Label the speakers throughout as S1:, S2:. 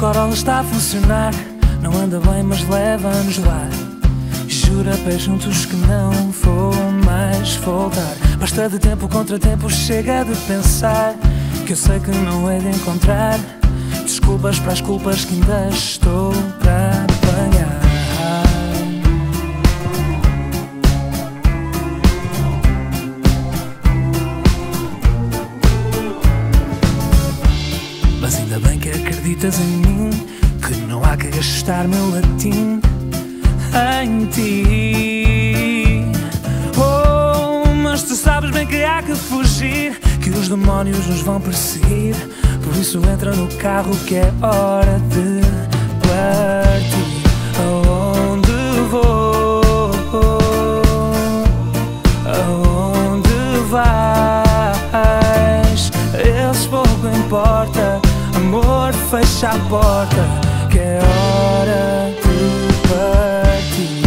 S1: Corolla está a funcionar. Não anda bem, mas leva-nos lá. Jura pé juntos que não vou mais voltar. Basta de tempo contra tempo, chega de pensar. Que eu sei que não hei de encontrar desculpas para as culpas que ainda estou para acreditas em mim Que não há que gastar meu latim Em ti. Oh, mas tu sabes bem que há que fugir Que os demónios nos vão perseguir Por isso entra no carro que é hora de fecha a porta Que é hora de partir.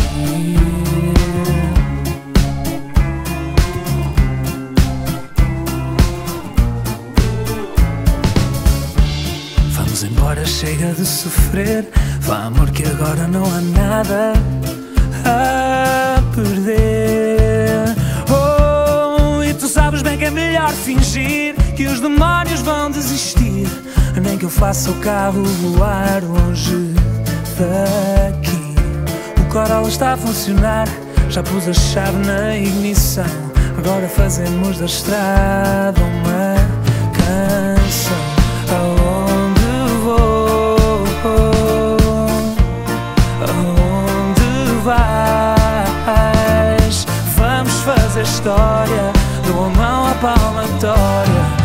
S1: Vamos embora, chega de sofrer. Vá amor que agora não há nada a perder. Oh, e tu sabes bem que é melhor fingir Que os Nem que eu faça o carro voar longe daqui O Corolla está a funcionar Já pus a chave na ignição Agora fazemos da estrada uma canção Aonde vou? Aonde vais? Vamos fazer história Dou a mão à palmatória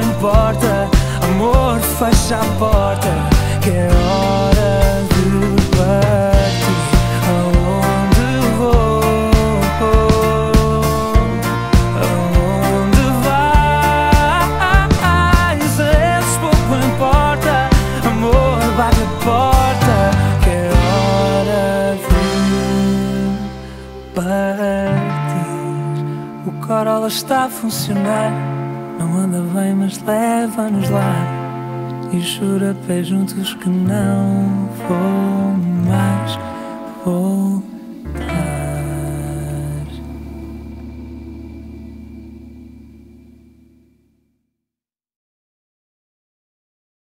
S1: Pouco importa. Amor, fecha a porta Que é hora de partir. Aonde vou? Aonde vais? Eles pouco importa. Amor, bate a porta Que é hora de partir. O Corolla está a funcionar Não anda bem, mas leva-nos lá. E jura pé juntos que não vou mais voltar